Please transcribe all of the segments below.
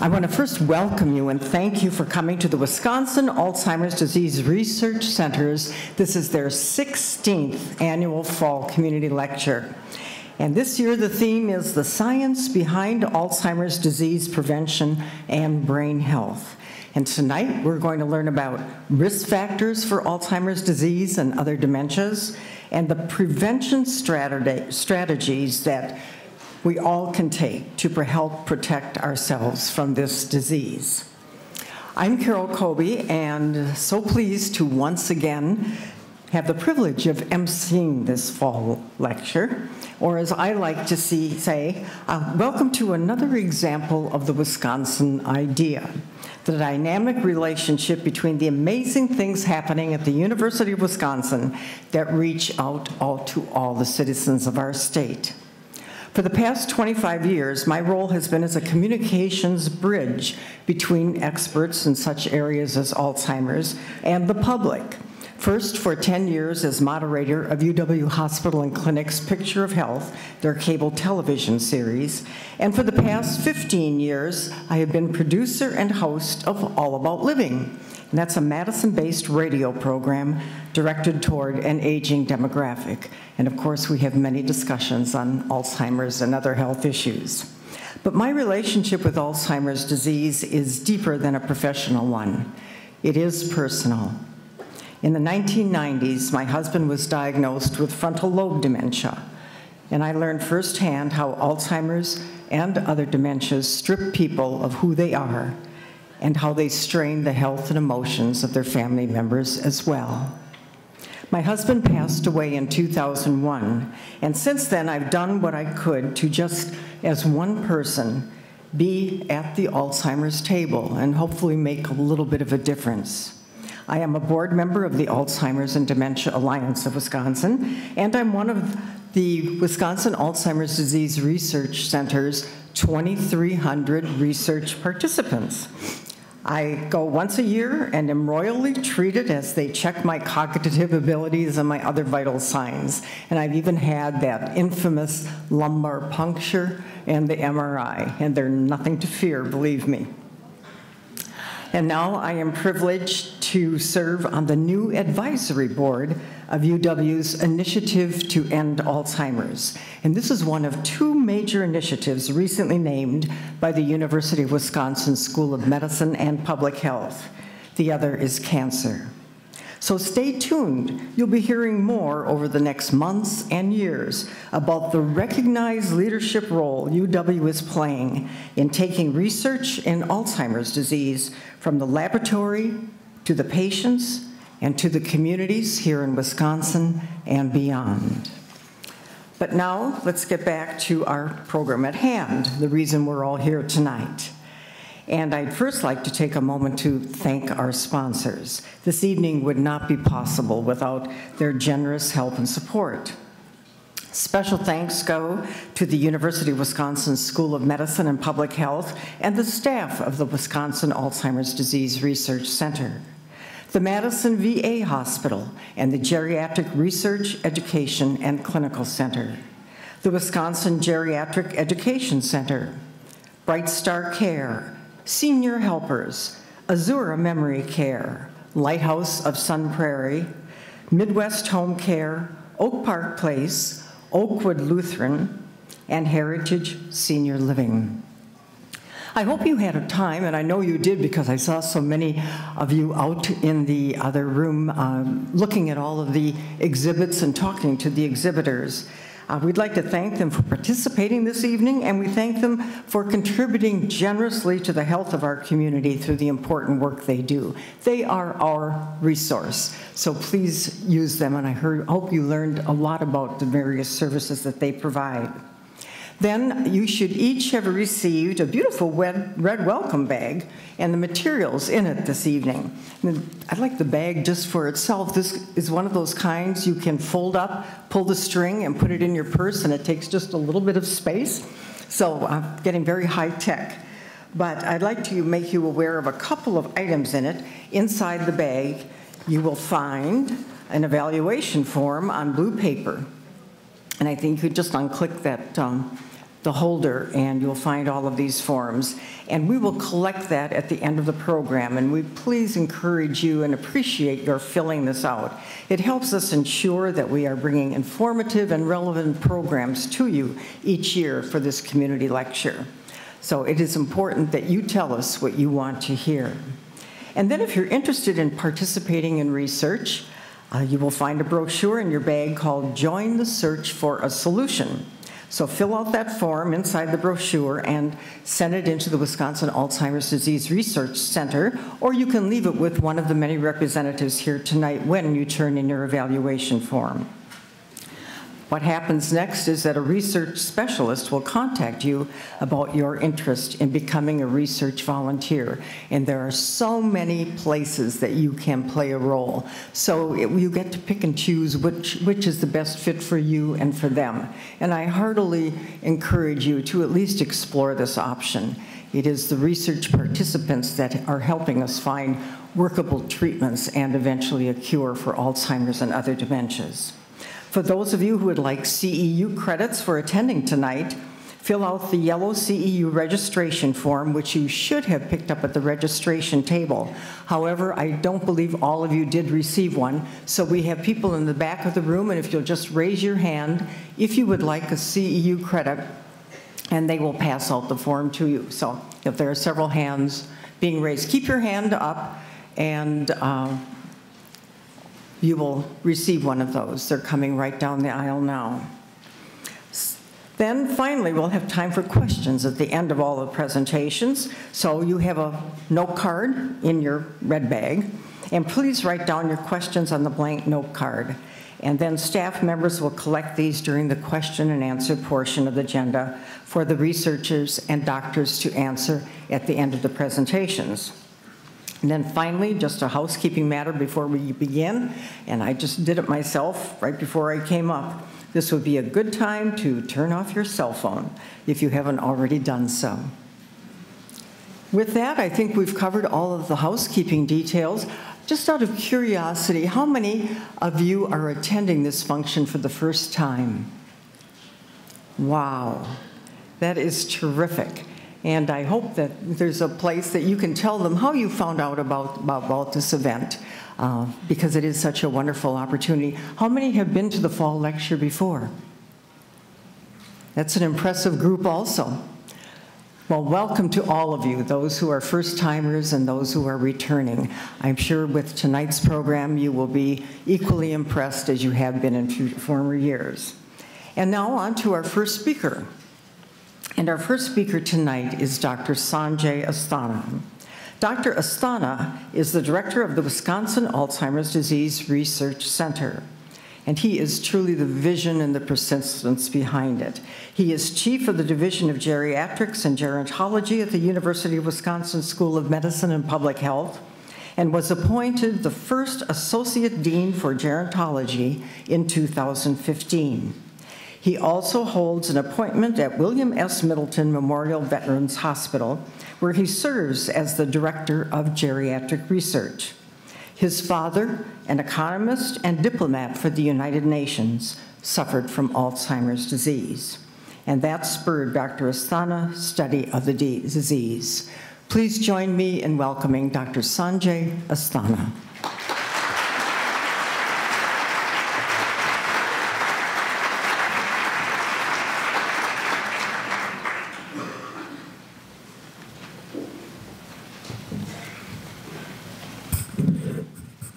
I want to first welcome you and thank you for coming to the Wisconsin Alzheimer's Disease Research Centers. This is their 16th annual fall community lecture. And this year the theme is the science behind Alzheimer's disease prevention and brain health. And tonight we're going to learn about risk factors for Alzheimer's disease and other dementias and the prevention strategies that we all can take to help protect ourselves from this disease. I'm Carol Koby, and so pleased to once again have the privilege of emceeing this fall lecture, or as I like to see, say, uh, welcome to another example of the Wisconsin idea, the dynamic relationship between the amazing things happening at the University of Wisconsin that reach out all to all the citizens of our state. For the past 25 years, my role has been as a communications bridge between experts in such areas as Alzheimer's and the public. First, for 10 years as moderator of UW Hospital and Clinic's Picture of Health, their cable television series. And for the past 15 years, I have been producer and host of All About Living, and that's a Madison-based radio program directed toward an aging demographic. And of course, we have many discussions on Alzheimer's and other health issues. But my relationship with Alzheimer's disease is deeper than a professional one. It is personal. In the 1990s, my husband was diagnosed with frontal lobe dementia, and I learned firsthand how Alzheimer's and other dementias strip people of who they are and how they strain the health and emotions of their family members as well. My husband passed away in 2001, and since then I've done what I could to just, as one person, be at the Alzheimer's table and hopefully make a little bit of a difference. I am a board member of the Alzheimer's and Dementia Alliance of Wisconsin, and I'm one of the Wisconsin Alzheimer's Disease Research Center's 2,300 research participants. I go once a year and am royally treated as they check my cognitive abilities and my other vital signs. And I've even had that infamous lumbar puncture and the MRI, and they're nothing to fear, believe me. And now I am privileged to serve on the new advisory board of UW's Initiative to End Alzheimer's. And this is one of two major initiatives recently named by the University of Wisconsin School of Medicine and Public Health. The other is cancer. So stay tuned. You'll be hearing more over the next months and years about the recognized leadership role UW is playing in taking research in Alzheimer's disease from the laboratory to the patients and to the communities here in Wisconsin and beyond. But now let's get back to our program at hand, the reason we're all here tonight. And I'd first like to take a moment to thank our sponsors. This evening would not be possible without their generous help and support. Special thanks go to the University of Wisconsin School of Medicine and Public Health and the staff of the Wisconsin Alzheimer's Disease Research Center, the Madison VA Hospital and the Geriatric Research, Education, and Clinical Center, the Wisconsin Geriatric Education Center, Bright Star Care, Senior Helpers, Azura Memory Care, Lighthouse of Sun Prairie, Midwest Home Care, Oak Park Place, Oakwood Lutheran, and Heritage Senior Living. I hope you had a time, and I know you did because I saw so many of you out in the other room um, looking at all of the exhibits and talking to the exhibitors. Uh, we'd like to thank them for participating this evening, and we thank them for contributing generously to the health of our community through the important work they do. They are our resource, so please use them, and I heard, hope you learned a lot about the various services that they provide. Then you should each have received a beautiful red, welcome bag and the materials in it this evening. I'd like the bag just for itself. This is one of those kinds you can fold up, pull the string, and put it in your purse, and it takes just a little bit of space. So I'm uh, getting very high tech. But I'd like to make you aware of a couple of items in it. Inside the bag, you will find an evaluation form on blue paper. And I think you could just unclick that um, the holder, and you'll find all of these forms. And we will collect that at the end of the program, and we please encourage you and appreciate your filling this out. It helps us ensure that we are bringing informative and relevant programs to you each year for this community lecture. So it is important that you tell us what you want to hear. And then if you're interested in participating in research, uh, you will find a brochure in your bag called Join the Search for a Solution. So fill out that form inside the brochure and send it into the Wisconsin Alzheimer's Disease Research Center, or you can leave it with one of the many representatives here tonight when you turn in your evaluation form. What happens next is that a research specialist will contact you about your interest in becoming a research volunteer. And there are so many places that you can play a role. So it, you get to pick and choose which, which is the best fit for you and for them. And I heartily encourage you to at least explore this option. It is the research participants that are helping us find workable treatments and eventually a cure for Alzheimer's and other dementias. For those of you who would like CEU credits for attending tonight, fill out the yellow CEU registration form, which you should have picked up at the registration table. However, I don't believe all of you did receive one, so we have people in the back of the room, and if you'll just raise your hand if you would like a CEU credit, and they will pass out the form to you. So if there are several hands being raised, keep your hand up, and uh, you will receive one of those. They're coming right down the aisle now. Then finally, we'll have time for questions at the end of all the presentations. So you have a note card in your red bag. And please write down your questions on the blank note card. And then staff members will collect these during the question and answer portion of the agenda for the researchers and doctors to answer at the end of the presentations. And then finally, just a housekeeping matter before we begin, and I just did it myself right before I came up. This would be a good time to turn off your cell phone if you haven't already done so. With that, I think we've covered all of the housekeeping details. Just out of curiosity, how many of you are attending this function for the first time? Wow, that is terrific. And I hope that there's a place that you can tell them how you found out about, about, about this event, uh, because it is such a wonderful opportunity. How many have been to the fall lecture before? That's an impressive group also. Well, welcome to all of you, those who are first timers and those who are returning. I'm sure with tonight's program you will be equally impressed as you have been in former years. And now on to our first speaker. And our first speaker tonight is Dr. Sanjay Asthana. Dr. Asthana is the director of the Wisconsin Alzheimer's Disease Research Center. And he is truly the vision and the persistence behind it. He is chief of the Division of Geriatrics and Gerontology at the University of Wisconsin School of Medicine and Public Health and was appointed the first Associate Dean for Gerontology in 2015. He also holds an appointment at William S. Middleton Memorial Veterans Hospital, where he serves as the Director of Geriatric Research. His father, an economist and diplomat for the United Nations, suffered from Alzheimer's disease. And that spurred Dr. Asthana's study of the disease. Please join me in welcoming Dr. Sanjay Asthana.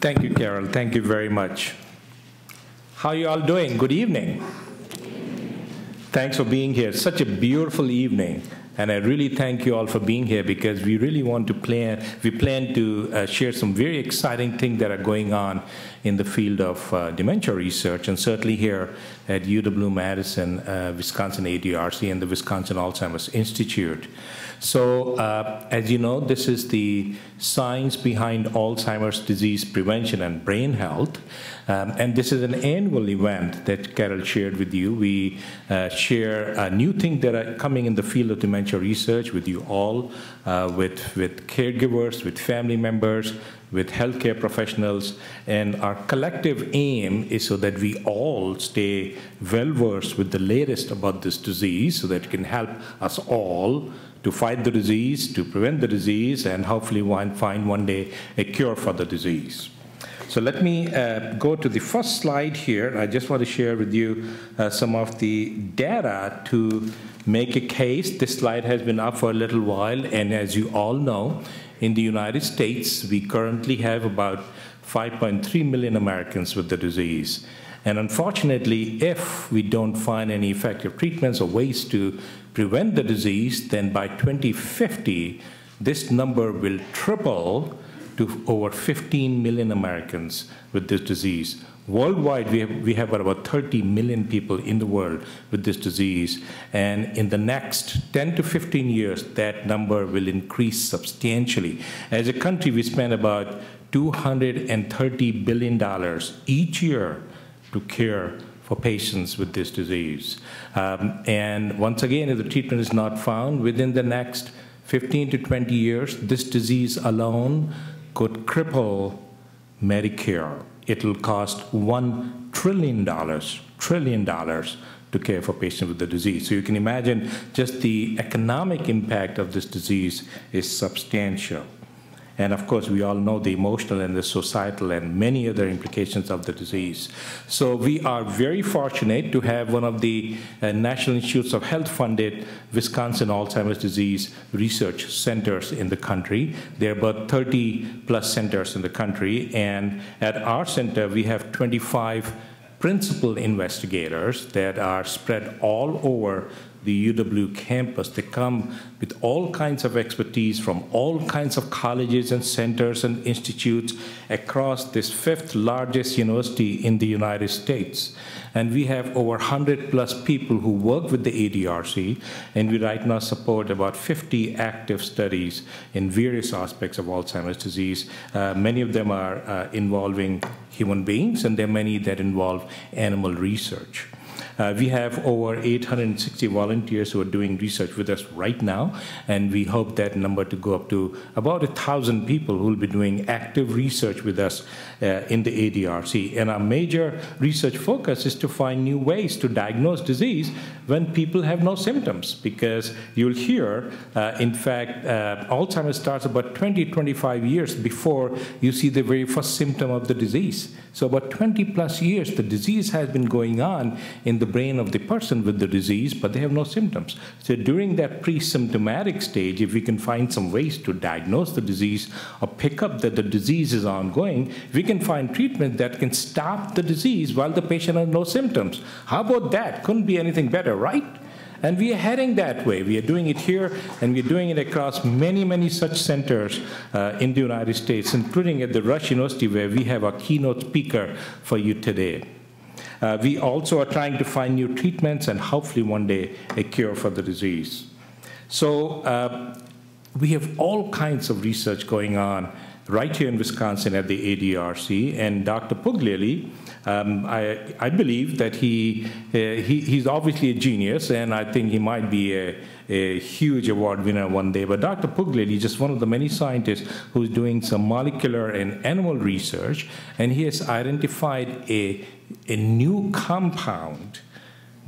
Thank you, Carol. Thank you very much. How are you all doing? Good evening. Thanks for being here. Such a beautiful evening. And I really thank you all for being here because we really want to plan, we plan to uh, share some very exciting things that are going on in the field of uh, dementia research, and certainly here at UW-Madison, uh, Wisconsin ADRC, and the Wisconsin Alzheimer's Institute. So, uh, as you know, this is the science behind Alzheimer's disease prevention and brain health. Um, and this is an annual event that Carol shared with you. We uh, share uh, new things that are coming in the field of dementia research with you all, uh, with, with caregivers, with family members, with healthcare professionals, and our collective aim is so that we all stay well versed with the latest about this disease so that it can help us all to fight the disease, to prevent the disease, and hopefully find one day a cure for the disease. So let me uh, go to the first slide here. I just want to share with you uh, some of the data to make a case. This slide has been up for a little while, and as you all know, in the United States, we currently have about 5.3 million Americans with the disease. And unfortunately, if we don't find any effective treatments or ways to prevent the disease, then by 2050, this number will triple to over 15 million Americans with this disease. Worldwide, we have, we have about 30 million people in the world with this disease. And in the next 10 to 15 years, that number will increase substantially. As a country, we spend about $230 billion each year to care for patients with this disease. Um, and once again, if the treatment is not found within the next 15 to 20 years, this disease alone could cripple Medicare. It'll cost $1 trillion, trillion dollars trillion dollars, to care for patients with the disease. So you can imagine just the economic impact of this disease is substantial. And of course, we all know the emotional and the societal and many other implications of the disease. So we are very fortunate to have one of the uh, National Institutes of Health funded Wisconsin Alzheimer's disease research centers in the country. There are about 30 plus centers in the country. And at our center, we have 25 principal investigators that are spread all over the UW campus. They come with all kinds of expertise from all kinds of colleges and centers and institutes across this fifth largest university in the United States. And we have over 100 plus people who work with the ADRC, and we right now support about 50 active studies in various aspects of Alzheimer's disease. Uh, many of them are uh, involving human beings, and there are many that involve animal research. Uh, we have over 860 volunteers who are doing research with us right now, and we hope that number to go up to about 1,000 people who will be doing active research with us uh, in the ADRC. And our major research focus is to find new ways to diagnose disease when people have no symptoms, because you'll hear, uh, in fact, uh, Alzheimer's starts about 20, 25 years before you see the very first symptom of the disease. So about 20 plus years, the disease has been going on in the brain of the person with the disease, but they have no symptoms. So during that pre-symptomatic stage, if we can find some ways to diagnose the disease or pick up that the disease is ongoing, we can find treatment that can stop the disease while the patient has no symptoms. How about that? Couldn't be anything better, right? And we are heading that way. We are doing it here, and we're doing it across many, many such centers uh, in the United States, including at the Rush University, where we have a keynote speaker for you today. Uh, we also are trying to find new treatments and hopefully one day a cure for the disease. So uh, we have all kinds of research going on right here in Wisconsin at the ADRC, and Dr. Puglielli, um, I, I, believe that he, uh, he, he's obviously a genius, and I think he might be a, a huge award winner one day. But Dr. Puglielli is just one of the many scientists who's doing some molecular and animal research, and he has identified a a new compound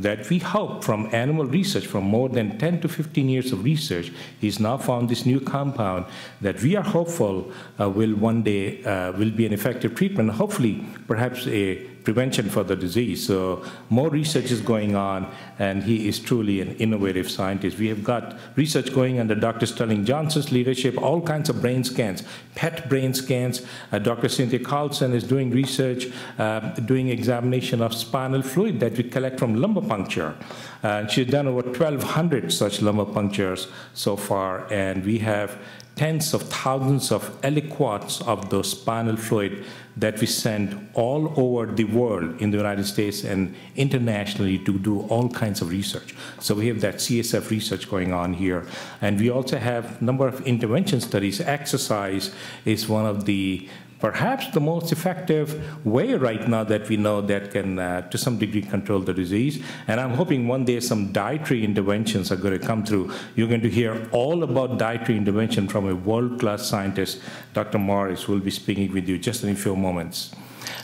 that we hope from animal research, from more than 10 to 15 years of research, he's now found this new compound that we are hopeful uh, will one day uh, will be an effective treatment, hopefully perhaps a prevention for the disease. So more research is going on, and he is truly an innovative scientist. We have got research going under Dr. Sterling Johnson's leadership, all kinds of brain scans, PET brain scans. Uh, Dr. Cynthia Carlsson is doing research, uh, doing examination of spinal fluid that we collect from lumbar puncture. Uh, she's done over 1,200 such lumbar punctures so far, and we have tens of thousands of aliquots of the spinal fluid that we send all over the world in the United States and internationally to do all kinds of research. So we have that CSF research going on here. And we also have a number of intervention studies. Exercise is one of the perhaps the most effective way right now that we know that can, uh, to some degree, control the disease. And I'm hoping one day some dietary interventions are going to come through. You're going to hear all about dietary intervention from a world-class scientist, Dr. Morris, will be speaking with you just in a few moments.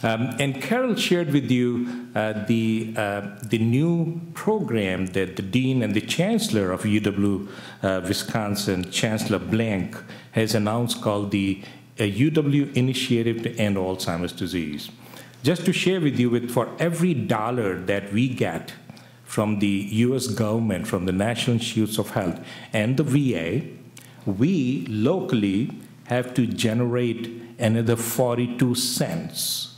Um, and Carol shared with you uh, the, uh, the new program that the dean and the chancellor of UW uh, Wisconsin, Chancellor Blank, has announced called the UW Initiative to End Alzheimer's Disease. Just to share with you, with, for every dollar that we get from the US government, from the National Institutes of Health and the VA, we locally have to generate another 42 cents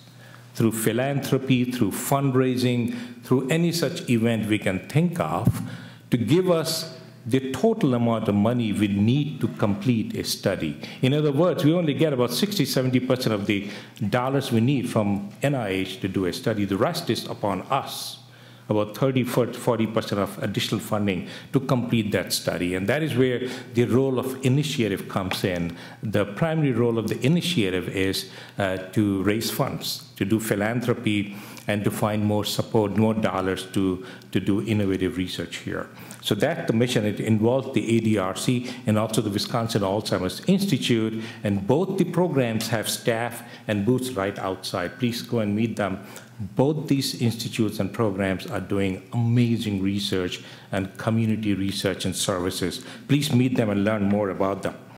through philanthropy, through fundraising, through any such event we can think of to give us the total amount of money we need to complete a study. In other words, we only get about 60, 70% of the dollars we need from NIH to do a study. The rest is upon us about 30, 40% of additional funding to complete that study. And that is where the role of initiative comes in. The primary role of the initiative is uh, to raise funds, to do philanthropy, and to find more support, more dollars to, to do innovative research here. So that's the mission. It involves the ADRC and also the Wisconsin Alzheimer's Institute, and both the programs have staff and booths right outside. Please go and meet them. Both these institutes and programs are doing amazing research and community research and services. Please meet them and learn more about them.